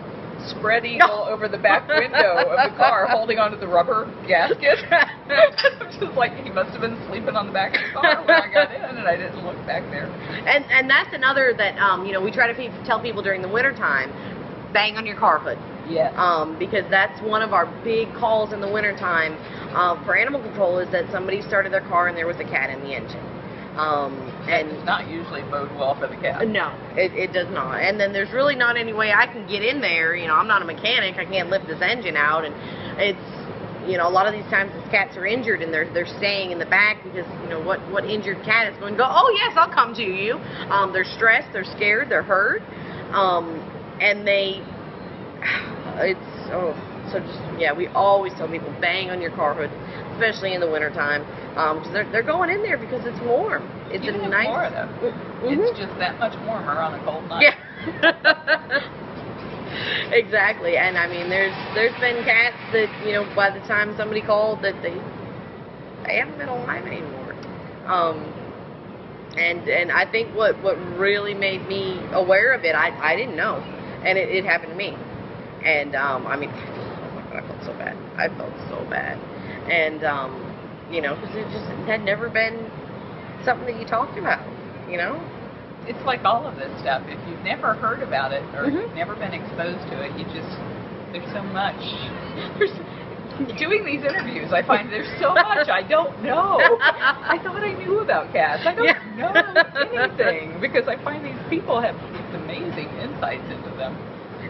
spread eagle over the back window of the car, holding onto the rubber gasket. I'm just like he must have been sleeping on the back of the car when I got in, and I didn't look back there. And and that's another that um, you know we try to pe- tell people during the winter time, bang on your car hood. Yes. um, because that's one of our big calls in the wintertime uh, for animal control is that somebody started their car and there was a cat in the engine. Um, and it's not usually bode well for the cat. no, it, it does not. And then there's really not any way I can get in there. You know, I'm not a mechanic. I can't lift this engine out, and it's you know a lot of these times these cats are injured and they're they're staying in the back because you know what what injured cat is going to go? Oh yes, I'll come to you. Um, they're stressed, they're scared, they're hurt, um, and they it's oh so just yeah we always tell people bang on your car hood especially in the wintertime um because they're, they're going in there because it's warm. It's Even a in nice Florida, Mhm. it's just that much warmer on a cold night. yeah. Exactly and i mean there's there's been cats that you know by the time somebody called that they they haven't been alive anymore. Um and and i think what what really made me aware of it i i didn't know and it, it happened to me. And um i mean my god i felt so bad i felt so bad and um you know because it just had never been something that you talked about you know It's like all of this stuff. If you've never heard about it or Mhm. you've never been exposed to it, you just there's so much. There's doing these interviews, I find there's so much I don't know. I thought I knew about cats. I don't Yeah. know anything because I find these people have these amazing insights into them.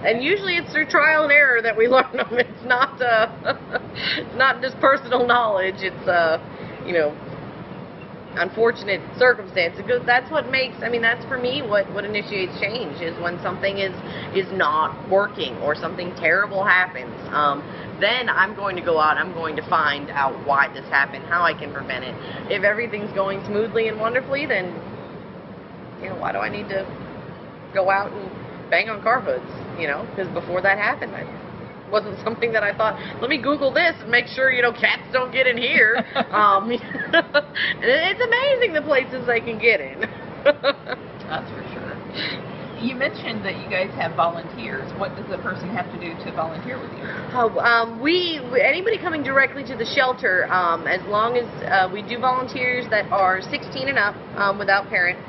And usually it's through trial and error that we learn them. It's not uh, not just personal knowledge. It's uh, you know, unfortunate circumstance because that's what makes I mean that's for me what what initiates change is when something is is not working or something terrible happens. Um, then I'm going to go out. I'm going to find out why this happened, how I can prevent it. If everything's going smoothly and wonderfully, then you know why do I need to go out and bang on car hoods? You know, because before that happened, I wasn't something that I thought. Let me Google this and make sure you know cats don't get in here. um, it's amazing the places they can get in. That's for sure. You mentioned that you guys have volunteers. What does a person have to do to volunteer with you? Oh, um, we anybody coming directly to the shelter, um, as long as uh, we do volunteers that are 16 and up um, without parent.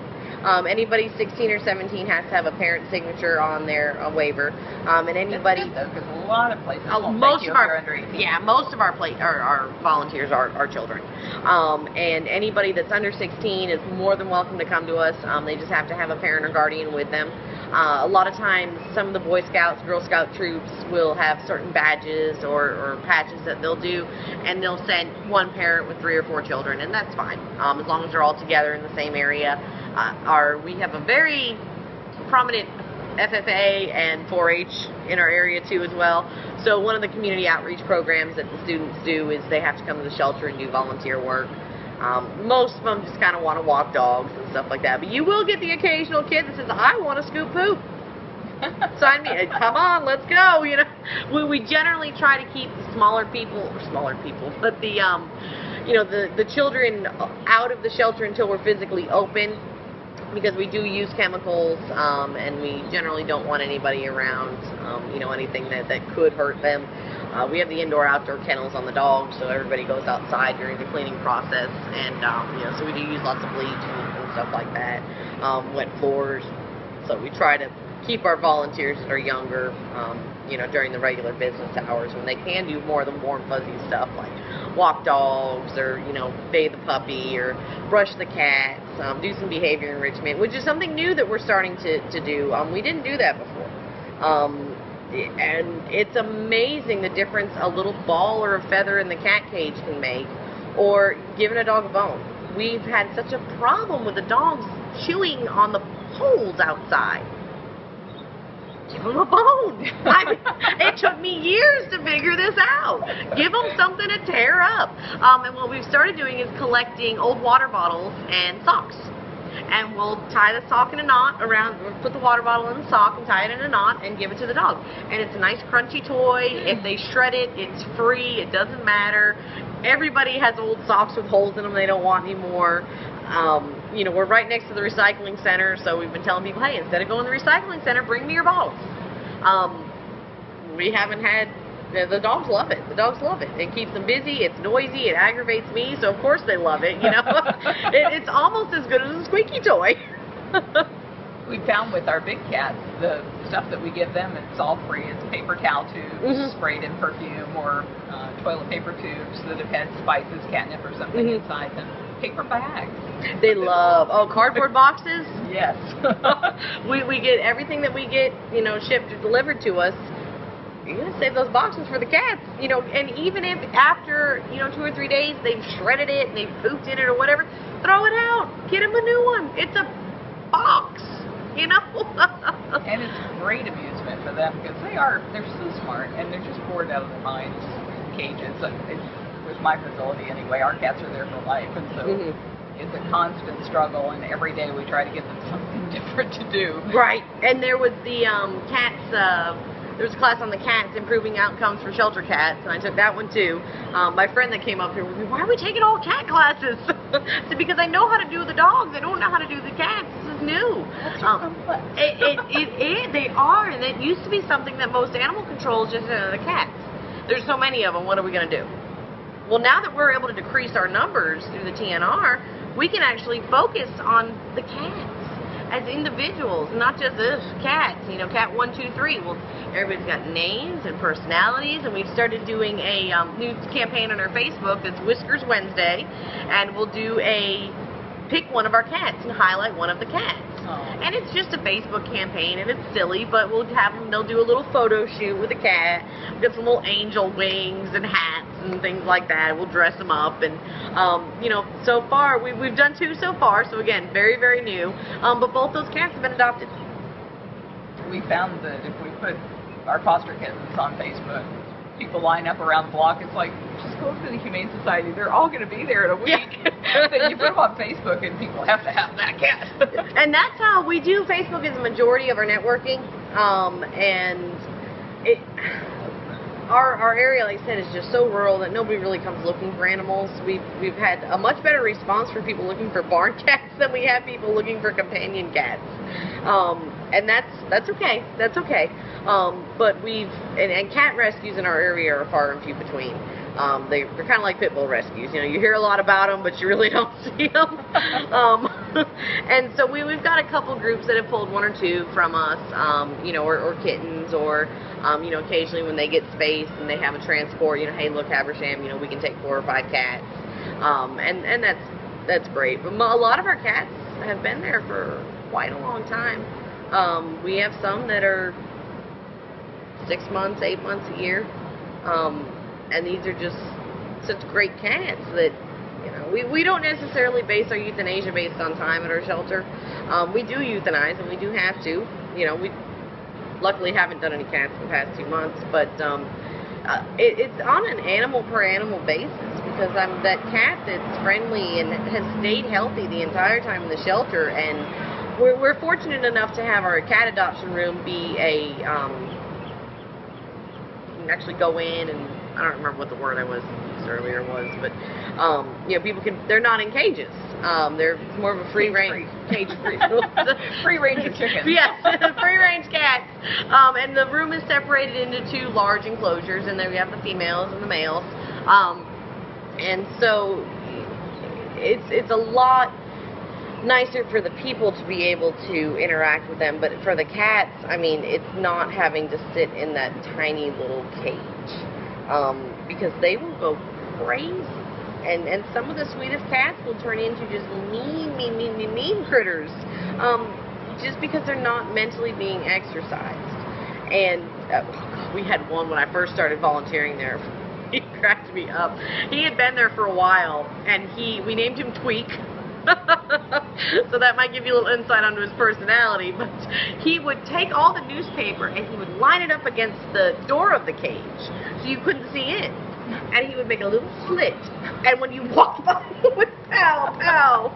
Um, anybody 16 or 17 has to have a parent signature on their uh, waiver, um, and anybody. That's good, though, because a lot of places Uh, most of our under 18. yeah, most of our pla- our, our volunteers are, are children, um, and anybody that's under 16 is more than welcome to come to us. Um, they just have to have a parent or guardian with them. Uh, a lot of times, some of the Boy Scouts, Girl Scout troops will have certain badges or, or patches that they'll do, and they'll send one parent with three or four children, and that's fine um, as long as they're all together in the same area. Uh, our we have a very prominent FFA and 4-H in our area too as well. So one of the community outreach programs that the students do is they have to come to the shelter and do volunteer work. Um, most of them just kind of want to walk dogs and stuff like that. But you will get the occasional kid that says, "I want to scoop poop." Sign me. Come on, let's go. You know, we, we generally try to keep the smaller people, or smaller people, but the um, you know, the the children out of the shelter until we're physically open because we do use chemicals um, and we generally don't want anybody around um, you know anything that, that could hurt them. Uh, we have the indoor outdoor kennels on the dogs so everybody goes outside during the cleaning process and um, you know so we do use lots of bleach and, and stuff like that um, wet floors. So we try to keep our volunteers that are younger um, you know during the regular business hours when they can do more of the warm fuzzy stuff like walk dogs or you know bathe the puppy or brush the cats um, do some behavior enrichment which is something new that we're starting to, to do. Um, we didn't do that before. Um, and it's amazing the difference a little ball or a feather in the cat cage can make or giving a dog a bone. We've had such a problem with the dogs chewing on the poles outside give them a bone. I, it took me years to figure this out. Give them something to tear up. Um, and what we've started doing is collecting old water bottles and socks. And we'll tie the sock in a knot around, put the water bottle in the sock and tie it in a knot and give it to the dog. And it's a nice crunchy toy. If they shred it, it's free. It doesn't matter. Everybody has old socks with holes in them they don't want anymore. Um, you know, we're right next to the recycling center, so we've been telling people, hey, instead of going to the recycling center, bring me your bottles. Um, we haven't had. The dogs love it. The dogs love it. It keeps them busy. It's noisy. It aggravates me. So of course they love it. You know, it, it's almost as good as a squeaky toy. we found with our big cats, the stuff that we give them, it's all free. It's paper towel tubes Mhm. sprayed in perfume or uh, toilet paper tubes that have had spices, catnip or something Mhm. inside them. Paper bags. They love oh cardboard boxes. Yes. we we get everything that we get, you know, shipped or delivered to us. You're gonna save those boxes for the cats, you know. And even if after you know two or three days they've shredded it and they've pooped in it or whatever, throw it out. Get them a new one. It's a box, you know. and it's great amusement for them because they are they're so smart and they're just bored out of their minds in cages. It's, my facility anyway, our cats are there for life, and so Mhm. it's a constant struggle. And every day we try to give them something different to do. Right. And there was the um, cats. Uh, there was a class on the cats improving outcomes for shelter cats, and I took that one too. Um, my friend that came up here with me, why are we taking all cat classes? I said because I know how to do the dogs. I don't know how to do the cats. This is new. Um, it, it, it is. They are, and it used to be something that most animal controls just uh, the cats. There's so many of them. What are we going to do? Well, now that we're able to decrease our numbers through the TNR, we can actually focus on the cats as individuals, not just ugh, cats. You know, cat one, two, three. Well, everybody's got names and personalities, and we've started doing a um, new campaign on our Facebook that's Whiskers Wednesday, and we'll do a pick one of our cats and highlight one of the cats. Oh. And it's just a Facebook campaign, and it's silly, but we'll have them. They'll do a little photo shoot with a cat. We've got some little angel wings and hats and things like that. We'll dress them up, and um, you know, so far we, we've done two so far. So again, very very new. Um, but both those cats have been adopted. we found that if we put our foster kittens on Facebook, people line up around the block. It's like, just go to the Humane Society. They're all going to be there in a week. Yeah. then you put them on Facebook, and people have to have that cat. and that's how we do. Facebook is the majority of our networking, um, and it. Our, our area, like I said, is just so rural that nobody really comes looking for animals. We've we've had a much better response for people looking for barn cats than we have people looking for companion cats, um, and that's that's okay. That's okay. Um, but we've and, and cat rescues in our area are far and few between. Um, they, they're kind of like pit bull rescues. You know, you hear a lot about them, but you really don't see them. um, and so we, we've got a couple groups that have pulled one or two from us, um, you know, or, or kittens, or um, you know, occasionally when they get space and they have a transport, you know, hey, look, Habersham, you know, we can take four or five cats, um, and and that's that's great. But a lot of our cats have been there for quite a long time. Um, we have some that are six months, eight months, a year. Um, and these are just such great cats that, you know, we, we don't necessarily base our euthanasia based on time at our shelter. Um, we do euthanize, and we do have to. You know, we luckily haven't done any cats in the past two months, but um, uh, it, it's on an animal per animal basis because I'm that cat that's friendly and has stayed healthy the entire time in the shelter, and we're, we're fortunate enough to have our cat adoption room be a um, you can actually go in and I don't remember what the word I was used earlier was, but um, you know, people can they're not in cages. Um, they're more of a free range cage free. Free range of chickens. yes, free range cats. Um, and the room is separated into two large enclosures, and there we have the females and the males. Um, and so it's it's a lot nicer for the people to be able to interact with them, but for the cats, I mean, it's not having to sit in that tiny little cage um, because they will go crazy. And and some of the sweetest cats will turn into just mean, mean, mean, mean, mean critters, um, just because they're not mentally being exercised. And uh, we had one when I first started volunteering there. He cracked me up. He had been there for a while, and he we named him Tweak. so that might give you a little insight onto his personality. But he would take all the newspaper and he would line it up against the door of the cage, so you couldn't see in. And he would make a little slit, and when you walked by, it would pow, pow.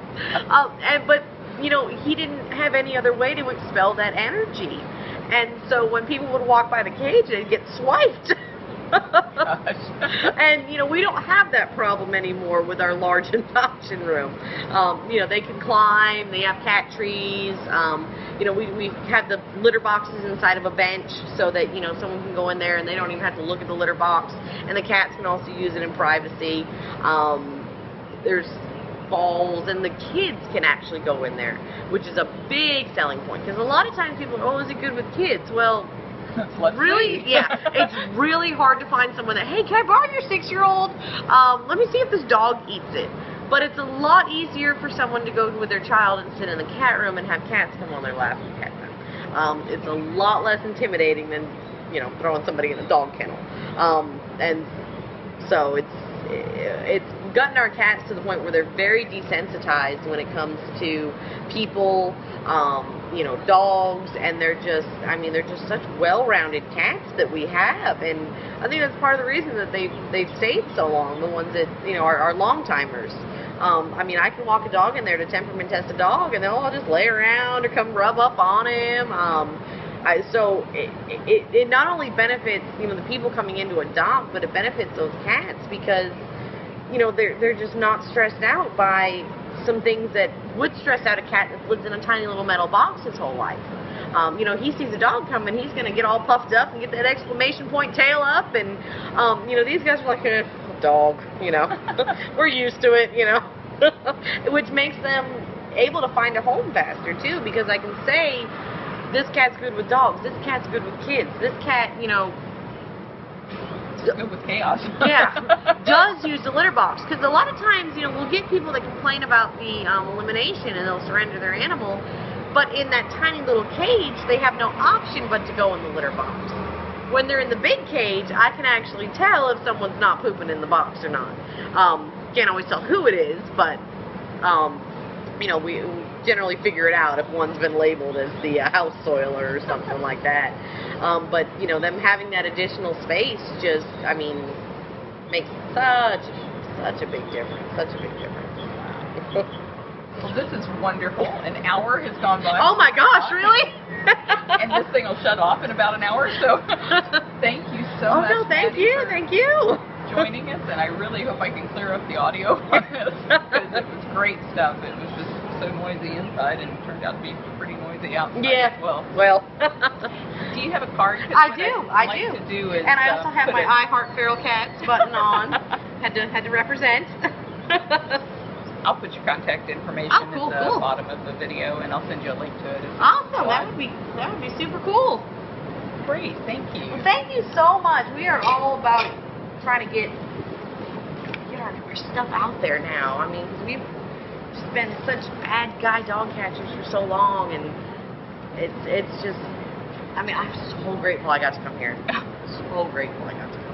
Uh, and but you know he didn't have any other way to expel that energy, and so when people would walk by the cage, they'd get swiped. and you know we don't have that problem anymore with our large adoption room. Um, you know they can climb, they have cat trees. Um, you know we we have the litter boxes inside of a bench so that you know someone can go in there and they don't even have to look at the litter box, and the cats can also use it in privacy. Um, there's balls and the kids can actually go in there, which is a big selling point because a lot of times people, oh, is it good with kids? Well, really, yeah, it's really hard to find someone that, hey, can I borrow your six-year-old? Um, let me see if this dog eats it. But it's a lot easier for someone to go with their child and sit in the cat room and have cats come on their lap and pet them. Um, it's a lot less intimidating than, you know, throwing somebody in a dog kennel. Um, and so it's it's gotten our cats to the point where they're very desensitized when it comes to people, um, you know, dogs, and they're just, I mean, they're just such well-rounded cats that we have, and I think that's part of the reason that they've they've stayed so long. The ones that you know are, are long timers. Um, I mean, I can walk a dog in there to temperament test a dog, and they'll all just lay around or come rub up on him. Um, I, so it, it, it not only benefits you know the people coming in to adopt, but it benefits those cats because you know they're they're just not stressed out by some things that would stress out a cat that lives in a tiny little metal box his whole life. Um, you know, he sees a dog coming, he's going to get all puffed up and get that exclamation point tail up, and um, you know these guys are like eh, dog, you know, we're used to it, you know, which makes them able to find a home faster too because I can say this cat's good with dogs, this cat's good with kids, this cat, you know, Good with chaos. yeah, does use the litter box because a lot of times, you know, we'll get people that complain about the um, elimination and they'll surrender their animal, but in that tiny little cage, they have no option but to go in the litter box. When they're in the big cage, I can actually tell if someone's not pooping in the box or not. Um, can't always tell who it is, but um, you know, we, we generally figure it out if one's been labeled as the uh, house soiler or something like that. Um, but you know, them having that additional space just, I mean, makes such such a big difference. Such a big difference. Well, this is wonderful. An hour has gone by. oh my gosh, really? and this thing will shut off in about an hour. So thank you so oh much. no, thank Madi, you, thank you. Joining us, and I really hope I can clear up the audio on this because it was great stuff. It was just so noisy inside, and it turned out to be pretty noisy outside Yeah. as well. Well, Do you have a card? I do, I'd I like do. Do is, and I uh, also have my it- I Heart Feral Cats button on. had to had to represent. I'll put your contact information Oh, cool, at the cool. bottom of the video, and I'll send you a link to it. Awesome, that would be that would be super cool. great. Thank you. Well, thank you so much. We are all about trying to get get our, our stuff out there now. I mean, we've been such bad guy dog catchers for so long, and it's it's just. I mean, I'm so grateful I got to come here. So grateful I got to come